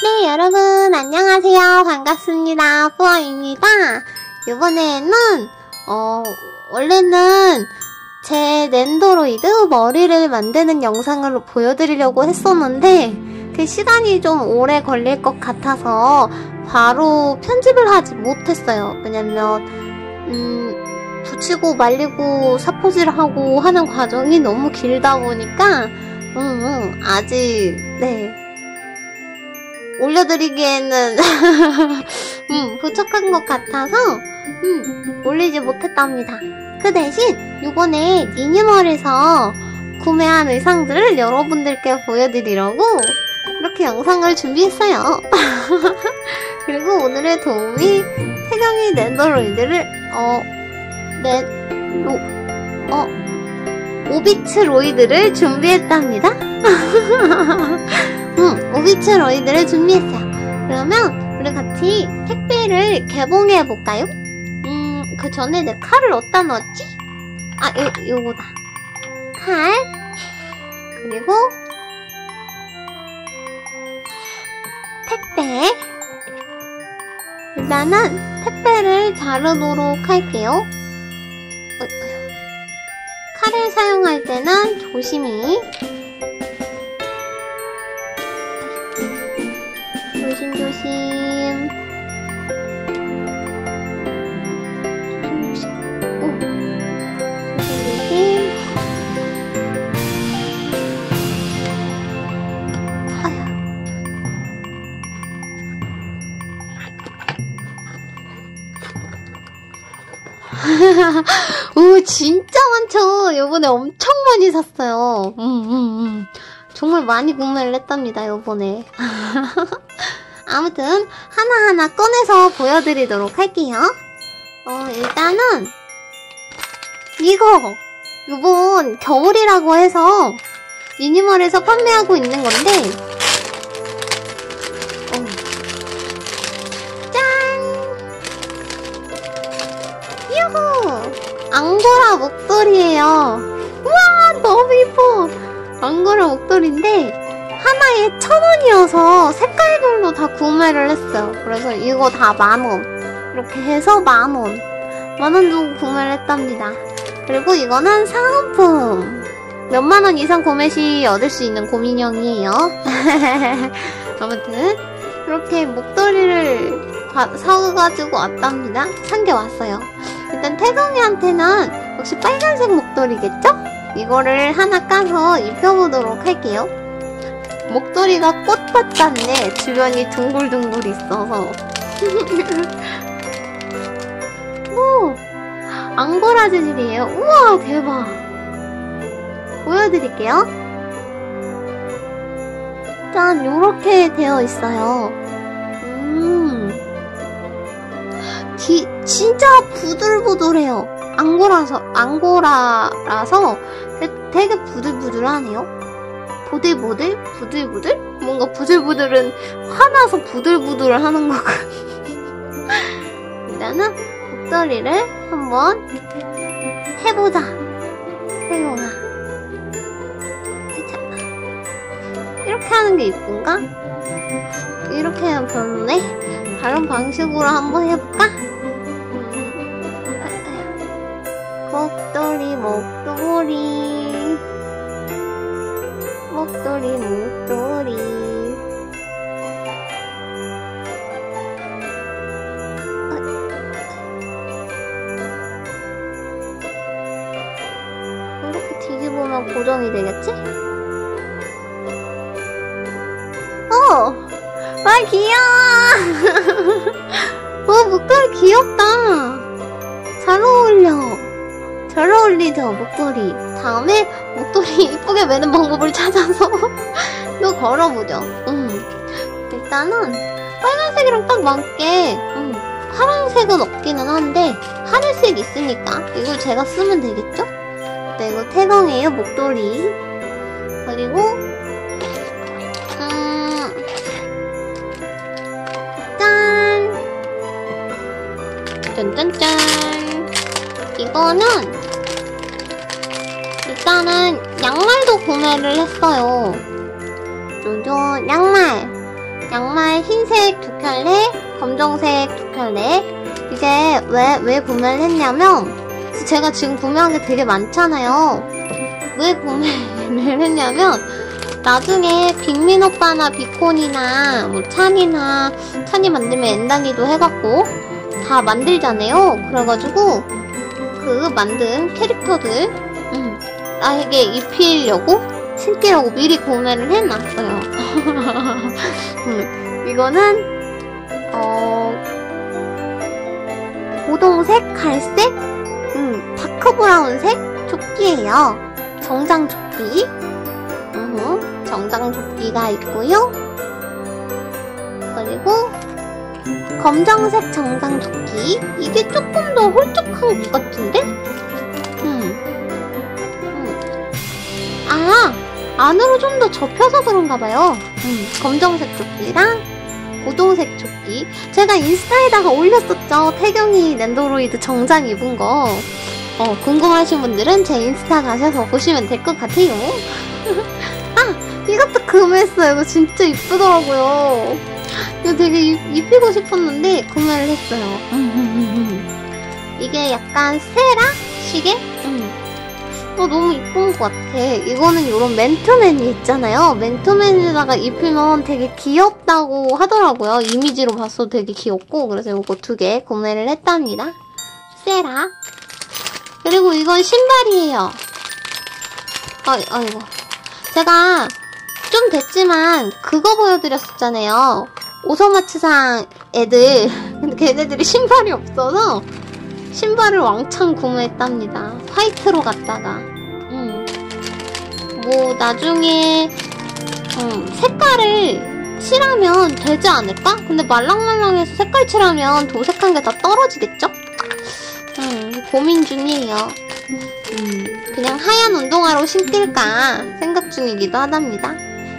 네, 여러분, 안녕하세요. 반갑습니다. 뿌아입니다. 이번에는, 어, 원래는 제 랜더로이드 머리를 만드는 영상을 보여드리려고 했었는데, 그 시간이 좀 오래 걸릴 것 같아서 바로 편집을 하지 못했어요. 왜냐면, 음, 붙이고 말리고 사포질하고 하는 과정이 너무 길다 보니까, 음, 음, 아직, 네. 올려드리기에는, 음, 부족한 것 같아서, 음, 올리지 못했답니다. 그 대신, 요번에 미니멀에서 구매한 의상들을 여러분들께 보여드리려고, 이렇게 영상을 준비했어요. 그리고 오늘의 도움이 태경이 랜더로이드를, 어, 네, 로, 어, 오비츠 로이드를 준비했답니다. 응, 오비츠 로이드를 준비했어요. 그러면 우리 같이 택배를 개봉해 볼까요? 음, 그 전에 내 칼을 어디다 넣었지? 아, 요, 요거다. 칼. 그리고 택배. 일단은 택배를 자르도록 할게요. 칼을 사용할 때는 조심히 오, 진짜 많죠? 요번에 엄청 많이 샀어요. 음, 음, 음. 정말 많이 구매를 했답니다, 요번에. 아무튼, 하나하나 꺼내서 보여드리도록 할게요. 어, 일단은, 이거! 요번 겨울이라고 해서, 미니멀에서 판매하고 있는 건데, 목도리예요. 우와 너무 이뻐. 앙고라 목도리인데 하나에 천 원이어서 색깔별로 다 구매를 했어요. 그래서 이거 다 만 원. 이렇게 해서 만 원. 만 원 주고 구매를 했답니다. 그리고 이거는 상품품. 몇만 원 이상 구매 시 얻을 수 있는 고민형이에요. 아무튼 이렇게 목도리를 바- 사가지고 왔답니다. 산게 왔어요. 일단 태성이한테는 역시 빨간색 목도리겠죠? 이거를 하나 까서 입혀보도록 할게요. 목도리가 꽃밭 같네. 주변이 둥글둥글 있어서. 오! 앙고라 재질이에요. 우와, 대박. 보여드릴게요. 짠, 요렇게 되어 있어요. 진짜 부들부들해요. 앙고라서, 앙고라라서 되- 되게 부들부들하네요. 보들보들? 부들부들? 뭔가 부들부들은 화나서 부들부들 하는 거고. 일단은 목도리를 한번 해보자. 태용아. 자, 이렇게 하는 게 이쁜가? 이렇게 하면 별로네? 다른 방식으로 한번 해볼까? 목도리 목도리 목도리 목도리 어, 이렇게 뒤집으면 고정이 되겠지? 어! 아 귀여워! 어 목도리 귀엽다! 잘 어울려. 잘 어울리죠, 목도리. 다음에 목도리 이쁘게 매는 방법을 찾아서 또 걸어보죠. 음. 일단은 빨간색이랑 딱 맞게 음, 파란색은 없기는 한데 하늘색 있으니까 이걸 제가 쓰면 되겠죠? 네, 이거 태광이에요, 목도리. 그리고 음, 짠! 짠짠짠! 이거는 일단은 양말도 구매를 했어요. 요즘 양말 양말 흰색 두 켤레, 검정색 두 켤레. 이게 왜, 왜 구매를 했냐면, 제가 지금 구매한 게 되게 많잖아요. 왜 구매를 했냐면, 나중에 빅민 오빠나 비콘이나 뭐 찬이나 찬이 만들면 엔단이도 해갖고 다 만들잖아요. 그래가지고 그 만든 캐릭터들 음, 나에게 입히려고 신기라고 미리 구매를 해놨어요. 음, 이거는 어 고동색, 갈색, 음, 다크 브라운색 조끼예요. 정장 조끼. 음, 정장 조끼가 있고요. 그리고 검정색 정장 조끼. 이게 조금 더 홀쭉한 것 같은데? 음. 음. 아, 안으로 좀 더 접혀서 그런가 봐요. 음, 검정색 조끼랑 고동색 조끼. 제가 인스타에다가 올렸었죠. 태경이 랜드로이드 정장 입은 거. 어, 궁금하신 분들은 제 인스타 가셔서 보시면 될 것 같아요. 아, 이것도 구매했어요. 이거 진짜 이쁘더라고요. 이거 되게 입, 입히고 싶었는데 구매를 했어요. 이게 약간 세라 시계? 음. 어, 너무 이쁜 것 같아. 이거는 이런 맨투맨이 있잖아요. 맨투맨에다가 입히면 되게 귀엽다고 하더라고요. 이미지로 봤어도 되게 귀엽고 그래서 이거 두 개 구매를 했답니다. 세라. 그리고 이건 신발이에요. 아, 아이고. 제가 좀 됐지만 그거 보여드렸었잖아요. 오서마츠상 애들 근데 걔네들이 신발이 없어서 신발을 왕창 구매했답니다. 화이트로 갔다가 음. 뭐 나중에 음, 색깔을 칠하면 되지 않을까? 근데 말랑말랑해서 색깔 칠하면 도색한 게 다 떨어지겠죠? 음, 고민 중이에요. 음, 그냥 하얀 운동화로 신길까 생각 중이기도 하답니다.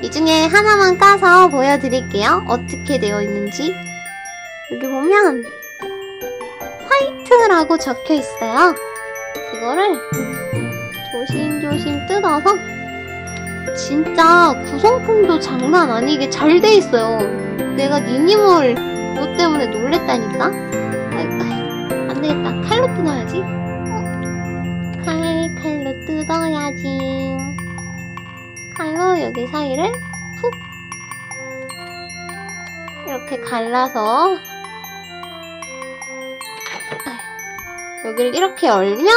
이 중에 하나만 까서 보여드릴게요. 어떻게 되어 있는지. 여기 보면 화이트라고 적혀 있어요. 이거를 조심조심 뜯어서 진짜 구성품도 장난 아니게 잘 돼 있어요. 내가 니니몰 이거 때문에 놀랬다니까? 아이고, 안 되겠다. 칼로 뜯어야지. 어, 칼, 칼로 뜯어야지. 칼로 여기 사이를 푹 이렇게 갈라서 여기를 이렇게 열면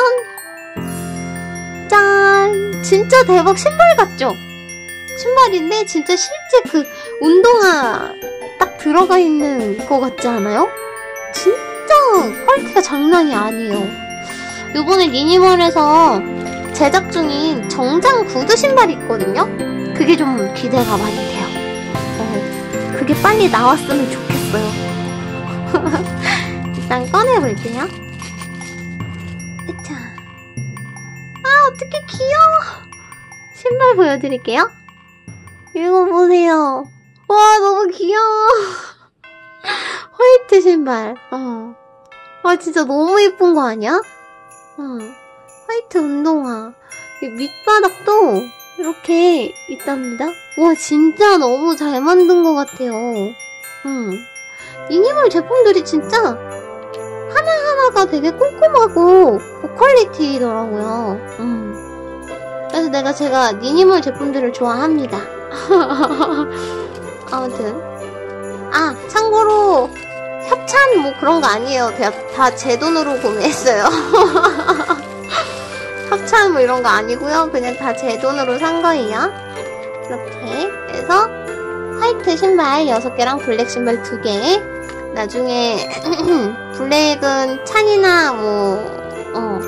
짠! 진짜 대박 신발 같죠? 신발인데 진짜 실제 그 운동화 딱 들어가 있는 거 같지 않아요? 진짜 퀄리티가 장난이 아니에요. 요번에 니니멀에서 제작 중인 정장 구두 신발이 있거든요? 그게 좀 기대가 많이 돼요. 어, 그게 빨리 나왔으면 좋겠어요. 일단 꺼내볼게요. 으차. 아, 어떻게 귀여워. 신발 보여드릴게요. 이거 보세요. 와, 너무 귀여워. 화이트 신발. 어. 와, 진짜 너무 예쁜 거 아니야? 어. 화이트 운동화. 밑바닥도 이렇게 있답니다. 와, 진짜 너무 잘 만든 것 같아요. 음. 미니멀 제품들이 진짜 하나하나 가 되게 꼼꼼하고 고퀄리티더라고요. 음. 그래서 내가 제가 미니멀 제품들을 좋아합니다. 아무튼. 아, 참고로 협찬 뭐 그런 거 아니에요. 다 제 돈으로 구매했어요. 협찬 뭐 이런 거 아니고요. 그냥 다 제 돈으로 산 거예요. 이렇게 해서 화이트 신발 6개랑 블랙 신발 2개 나중에 블랙은 찬이나 뭐 어,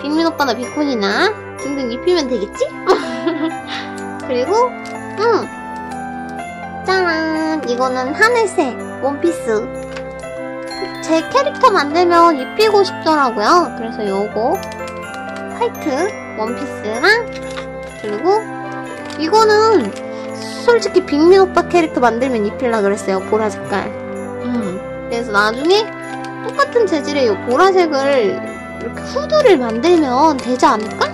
빅민 오빠나 비콘이나 등등 입히면 되겠지? 그리고 음 짜란. 이거는 하늘색 원피스. 제 캐릭터 만들면 입히고 싶더라고요. 그래서 요거 화이트 원피스랑 그리고 이거는 솔직히 빅민 오빠 캐릭터 만들면 입힐라 그랬어요 보라 색깔. 음 그래서 나중에 똑같은 재질의 이 보라색을 이렇게 후드를 만들면 되지 않을까?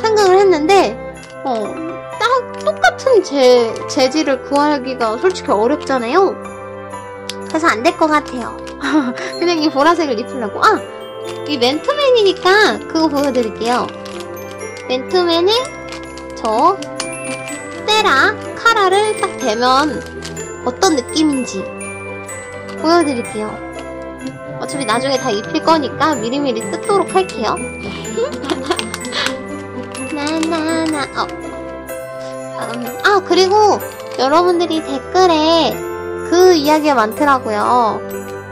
생각을 했는데 어 딱 똑같은 재, 재질을 구하기가 솔직히 어렵잖아요. 그래서 안 될 것 같아요. 그냥 이 보라색을 입으려고. 아! 이 맨투맨이니까 그거 보여드릴게요. 맨투맨에 저 스테라 카라를 딱 대면 어떤 느낌인지 보여드릴게요. 어차피 나중에 다 입힐 거니까 미리미리 뜯도록 할게요. 나나나 어. 음, 아 그리고 여러분들이 댓글에 그 이야기가 많더라고요.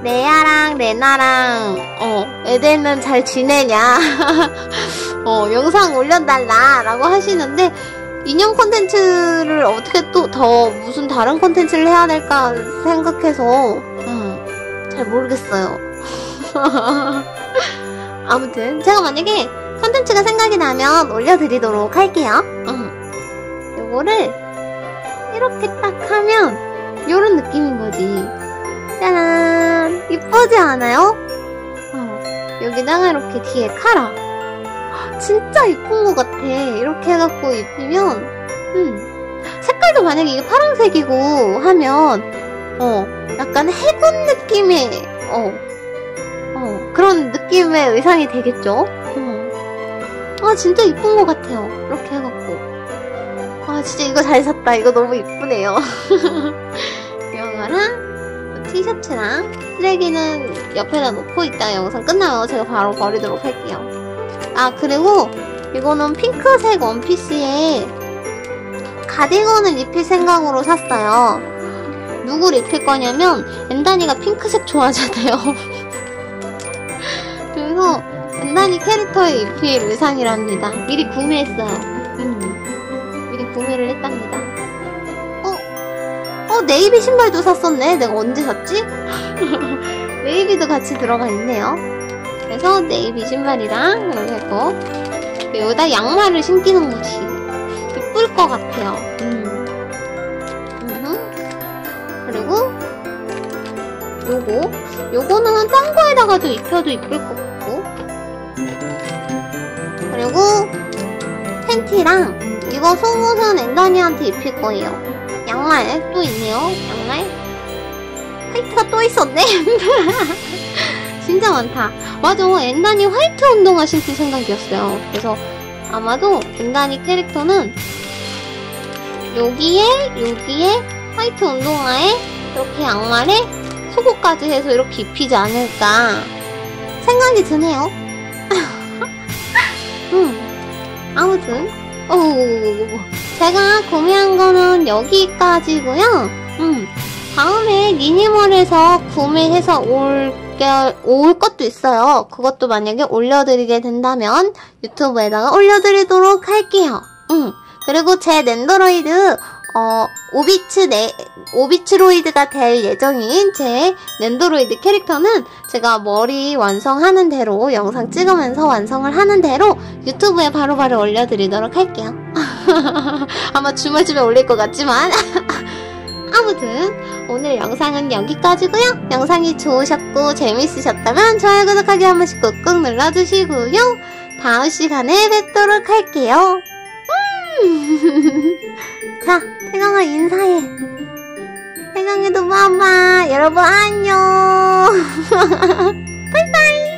레아랑 레나랑 어 애들은 잘 지내냐 어 영상 올려달라 라고 하시는데 인형 콘텐츠를 어떻게 또 더 무슨 다른 콘텐츠를 해야 될까 생각해서 음, 잘 모르겠어요 아무튼 제가 만약에 콘텐츠가 생각이 나면 올려드리도록 할게요. 음. 요거를 이렇게 딱 하면 요런 느낌인 거지. 짜란. 이쁘지 않아요? 어, 여기다가 이렇게 뒤에 카라. 진짜 이쁜 것 같아. 이렇게 해갖고 입히면 음. 색깔도 만약에 이게 파란색이고 하면 어 약간 해군 느낌의 어, 느낌의 의상이 되겠죠? 어. 아 진짜 이쁜 것 같아요 이렇게 해갖고 아 진짜 이거 잘 샀다 이거 너무 이쁘네요 이거랑 티셔츠랑 쓰레기는 옆에다 놓고 있다 영상 끝나면 제가 바로 버리도록 할게요. 아 그리고 이거는 핑크색 원피스에 가디건을 입힐 생각으로 샀어요. 누굴 입힐 거냐면 엔다니가 핑크색 좋아하잖아요. 그래서 엔다니 캐릭터에 입힐 의상이랍니다. 미리 구매했어요. 음, 미리 구매를 했답니다. 어, 네이비 신발도 샀었네. 내가 언제 샀지? 네이비도 같이 들어가 있네요. 그래서 네이비 신발이랑 이렇게 했고 여기다 양말을 신기는 거지. 예쁠 것 같아요. 음. 그리고 요거 요거는 딴 거에다가도 입혀도 이쁠 것 같고 그리고 팬티랑 이거 속옷은 엔다니한테 입힐 거예요. 양말 또 있네요. 양말. 화이트가 또 있었네. 진짜 많다. 맞아. 엔단이 화이트 운동화 신을 생각이었어요. 그래서 아마도 엔단이 캐릭터는 여기에 여기에 화이트 운동화에 이렇게 양말에 속옷까지 해서 이렇게 입히지 않을까 생각이 드네요. 음. 아무튼 오 제가 구매한 거는 여기까지고요. 음, 다음에 미니멀에서 구매해서 올, 올 것도 있어요. 그것도 만약에 올려드리게 된다면 유튜브에다가 올려드리도록 할게요. 음, 그리고 제 넨도로이드 어, 오비츠 네, 오비츠로이드가 될 예정인 제 넨도로이드 캐릭터는 제가 머리 완성하는 대로 영상 찍으면서 완성을 하는 대로 유튜브에 바로바로 바로 올려드리도록 할게요. 아마 주말쯤에 올릴 것 같지만 아무튼 오늘 영상은 여기까지고요. 영상이 좋으셨고 재밌으셨다면 좋아요, 구독하기 한 번씩 꾹꾹 눌러주시고요. 다음 시간에 뵙도록 할게요. 음. 자, 태강아 인사해. 태강이도 봐봐. 여러분 안녕. 바이바이.